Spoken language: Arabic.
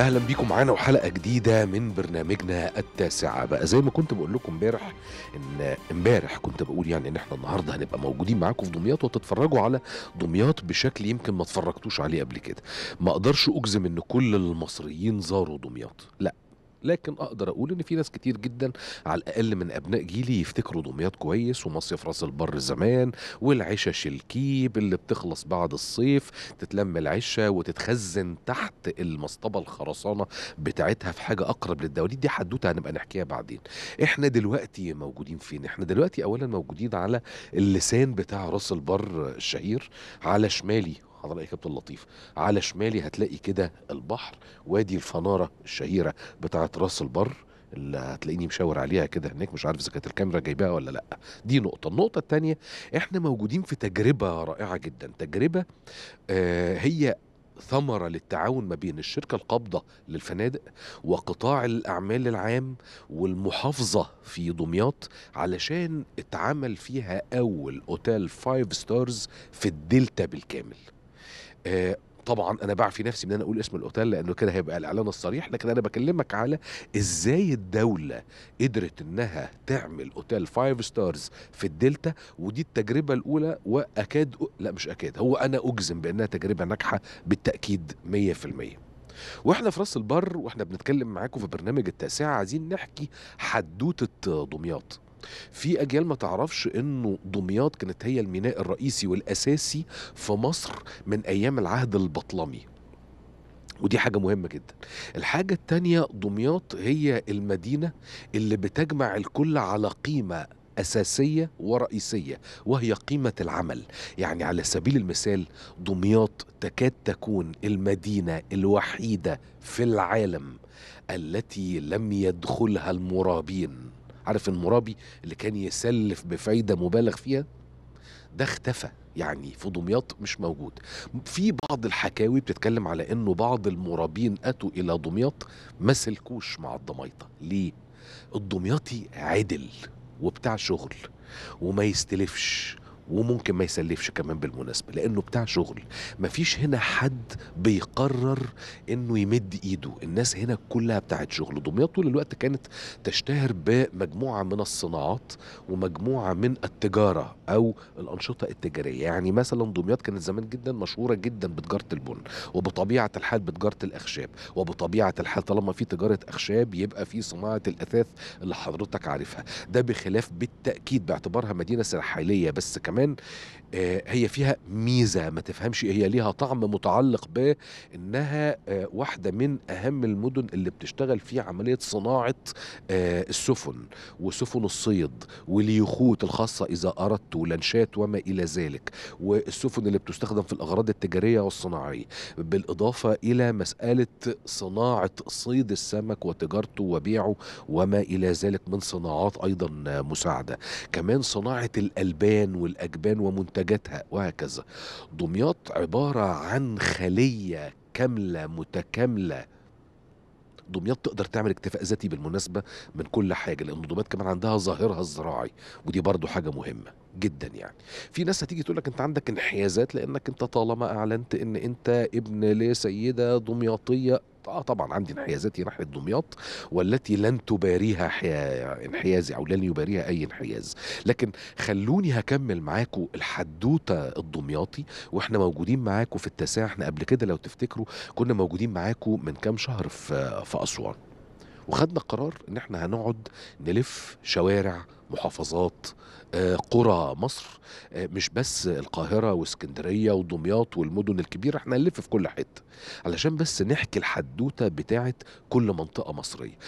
أهلا بيكم معانا وحلقة جديدة من برنامجنا التاسعه بقى زي ما كنت بقول لكم امبارح إن امبارح كنت بقول يعني إن إحنا النهارده هنبقى موجودين معاكم في دمياط وتتفرجوا على دمياط بشكل يمكن ما اتفرجتوش عليه قبل كده. ما أقدرش أجزم إن كل المصريين زاروا دمياط. لا. لكن أقدر أقول إن في ناس كتير جدا على الأقل من أبناء جيلي يفتكروا دمياط كويس ومصيف راس البر زمان والعشش الكيب اللي بتخلص بعد الصيف تتلم العشه وتتخزن تحت المصطبة الخرسانة بتاعتها في حاجة أقرب للدواليب. دي حدوتة هنبقى نحكيها بعدين. إحنا دلوقتي موجودين فين؟ إحنا دلوقتي اولا موجودين على اللسان بتاع راس البر الشهير على شمالي حضرتك يا كابتن لطيف؟ على شمالي هتلاقي كده البحر وادي الفنارة الشهيرة بتاعت راس البر اللي هتلاقيني مشاور عليها كده هناك مش عارف إذا كانت الكاميرا جايباها ولا لأ. دي نقطة. النقطة الثانية إحنا موجودين في تجربة رائعة جدا. تجربة آه هي ثمرة للتعاون ما بين الشركة القابضة للفنادق وقطاع الأعمال العام والمحافظة في دمياط علشان اتعمل فيها أول أوتيل five stars في الدلتا بالكامل. آه طبعا أنا بعفي نفسي إن أنا أقول اسم الأوتيل لأنه كده هيبقى الإعلان الصريح لكن أنا بكلمك على إزاي الدولة قدرت إنها تعمل أوتيل five stars في الدلتا ودي التجربة الأولى وأكاد لا مش أكاد هو أنا أجزم بأنها تجربة ناجحة بالتأكيد 100% وإحنا في راس البر وإحنا بنتكلم معاكم في برنامج التاسعة عايزين نحكي حدوتة دمياط. في أجيال ما تعرفش إنه دمياط كانت هي الميناء الرئيسي والأساسي في مصر من أيام العهد البطلمي. ودي حاجة مهمة جدا. الحاجة التانية دمياط هي المدينة اللي بتجمع الكل على قيمة أساسية ورئيسية وهي قيمة العمل. يعني على سبيل المثال دمياط تكاد تكون المدينة الوحيدة في العالم التي لم يدخلها المرابين. عارف المرابي اللي كان يسلف بفايدة مبالغ فيها؟ ده اختفى يعني في دمياط مش موجود. في بعض الحكاوي بتتكلم على إنه بعض المرابين أتوا إلى دمياط ما سلكوش مع الضميطه ليه؟ الدمياطي عدل وبتاع شغل وما يستلفش. وممكن ما يسلفش كمان بالمناسبة لأنه بتاع شغل. مفيش هنا حد بيقرر إنه يمد إيده. الناس هنا كلها بتاعت شغل. دمياط طول الوقت كانت تشتهر بمجموعة من الصناعات ومجموعة من التجارة أو الأنشطة التجارية. يعني مثلا دمياط كانت زمان جدا مشهورة جدا بتجارة البن وبطبيعة الحال بتجارة الأخشاب. وبطبيعة الحال طالما في تجارة أخشاب يبقى في صناعة الأثاث اللي حضرتك عارفها. ده بخلاف بالتأكيد باعتبارها مدينة ساحلية بس كمان كمان آه هي فيها ميزة ما تفهمش هي ليها طعم متعلق بأنها آه واحدة من أهم المدن اللي بتشتغل في عملية صناعة آه السفن وسفن الصيد واليخوت الخاصة إذا أردت ولانشات وما إلى ذلك والسفن اللي بتستخدم في الأغراض التجارية والصناعية بالإضافة إلى مسألة صناعة صيد السمك وتجارته وبيعه وما إلى ذلك من صناعات أيضا مساعدة. كمان صناعة الألبان والأجبان ومنتجاتها وهكذا. دمياط عبارة عن خلية كاملة متكاملة. دمياط تقدر تعمل اكتفاء ذاتي بالمناسبة من كل حاجة لأن دمياط كمان عندها ظاهرها الزراعي ودي برضو حاجة مهمة جدا يعني. في ناس هتيجي تقول لك أنت عندك انحيازات لأنك أنت طالما أعلنت إن أنت ابن لسيدة دمياطية آه طبعا عندي انحيازاتي ناحية دمياط والتي لن تباريها حيا... انحيازي أو لن يباريها أي انحياز. لكن خلوني هكمل معاكم الحدوتة الدمياطي وإحنا موجودين معاكم في التاسعه إحنا قبل كده لو تفتكروا كنا موجودين معاكم من كام شهر في في أسوان. وخدنا قرار إن إحنا هنقعد نلف شوارع محافظات آه، قرى مصر آه، مش بس القاهرة واسكندرية ودمياط والمدن الكبيرة إحنا هنلف في كل حتة علشان بس نحكي الحدوتة بتاعت كل منطقة مصرية.